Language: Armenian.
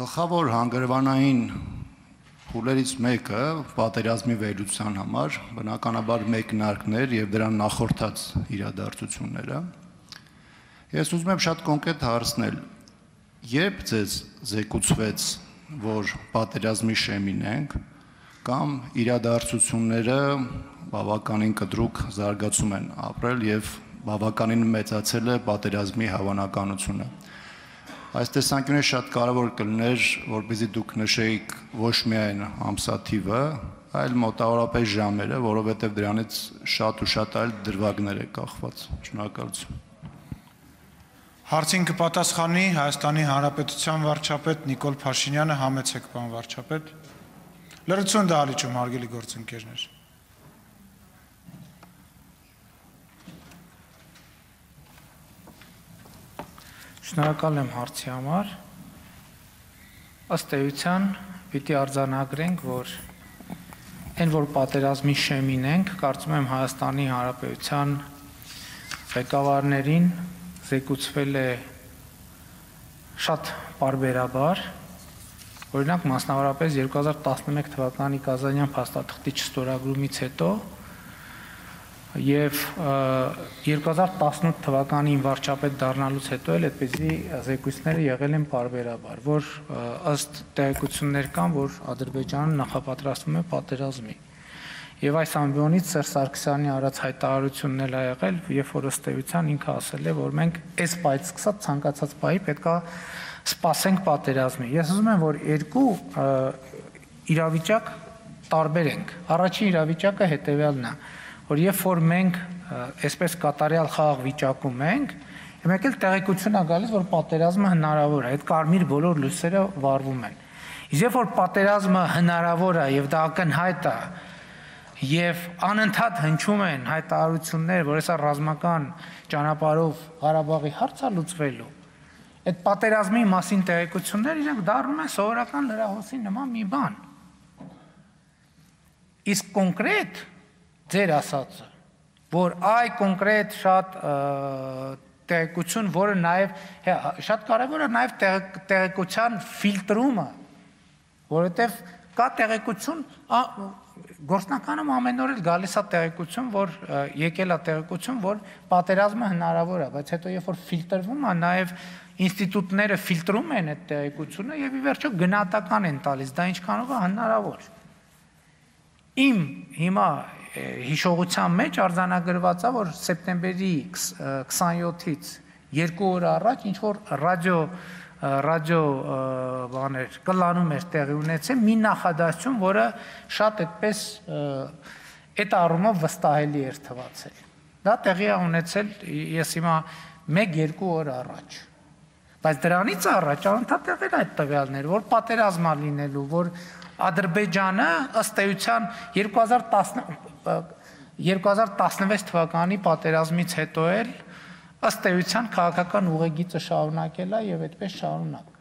Գլխավոր հանգրվանային փուլերից մեկը պատերազմի վերլուծության համար բնականաբար մեկնարկներ եւ դրան նախորդած իրադարձությունները։ Ես ուզում եմ շատ կոնկրետ հարցնել. երբ ձեզ զեկուցվեց, որ պատերազմի շեմին ենք, կամ իրադարձությունները բավականին կտրուկ զարգացում են ապրել եւ բավականին մեծացել է պատերազմի հավանականությունը։ Այս տեսանկյունից շատ կարևոր կլիներ, որպեսզի դուք նշեիք ոչ միայն ամսաթիվը, այլ մոտավորապես ժամերը, որովհետև դրանից շատ ու շատ այլ դրվագներ է կախված։ Շնորհակալություն։ Հարցին կպատասխանի Հայաստանի Հանրապետության վարչապետ Նիկոլ Փաշինյանը, համեցեք պարոն վարչապետ։ Լրացուն դահլիճում հարգելի գործընկերներ։ Շնորհակալ եմ հարցի համար։ Ըստ էության պիտի արձանագրենք, որ այն որ պատերազմի շեմին ենք, կարծում եմ Հայաստանի Հանրապետության ղեկավարներին զեկուցվել է շատ բարբերաբար Օրինակ մասնավորապես 2011 թվականի Կազանյան փաստաթղթի չստորագրումից հետո եւ 2018 թվականին վարչապետ դառնալուց հետո էլ այդպիսի զեկույցները եղել են բարբերաբար, որ ըստ տեղեկություններ կան, որ Ադրբեջանը նախապատրաստվում է պատերազմի։ Եվ այս ամբիոնից Սերժ Սարգսյանի արած հայտարարությունն էլ ա եղել, երբ որ ըստ էության ինքը ասել է, որ մենք այս պայից սկսած ցանկացած պայի պետքա սпасենք պատերազմի։ Ես ուզում եմ, որ երկու իրավիճակ տարբեր ենք։ Առաջին իրավիճակը հետեւյալն է։ հետևյալ նա, որ երբ որ մենք այսպես կատարյալ խաղ վիճակում ենք, մեկ էլ տեղեկություն է գալիս, որ պատերազմը հնարավոր է, այդ կարմիր բոլոր լույսերը վառվում են։ Իսկ երբ որ պատերազմը հնարավոր է եւ դա ակնհայտ է, եւ անընդհատ հնչում են հայտարարություններ, որ հեսա ռազմական ճանապարհով Ղարաբաղի հարցը լուծվելու, այդ պատերազմի մասին տեղեկություններ իրենք դառնում են սովորական լրահոսի նման մի բան։ Իսկ կոնկրետ ձեր ասածը, որ այ կոնկրետ շատ տեղեկություն, որը նաև հա, շատ կարևոր է նաև տեղեկության ֆիլտրումը, որովհետև կա տեղեկություն, գործնականում ամեն օր էլ գալիս է տեղեկություն, որ եկել է տեղեկություն, որ պատերազմը հնարավոր է, բայց հետո երբ որ ֆիլտրվում է, նաև ինստիտուտները ֆիլտրում են այդ տեղեկությունը եւ ի վերջո գնահատական են տալիս, դա ինչքանով է հնարավոր։ Իմ հիմա հիշողության մեջ արձանագրված է, որ սեպտեմբերի 27-ից 2 օր առաջ ինչ որ ռադիո ռադիո բաներ կլանում էր տեղի ունեցել մի նախադասություն, որը շատ այդպես այդ առումով վստահելի էր թվացել։ Դա տեղի է ունեցել ես հիմա 1-2 օր առաջ։ Բայց դրանից առաջ անընդհատ եղել այդ տվյալներ, որ պատերազմա լինելու, որ Ադրբեջանը ըստ էության 2010 2016 թվականի պատերազմից հետո էլ ըստ էության քաղաքական ուղեգիծը շարունակել է եւ այդպես շարունակ։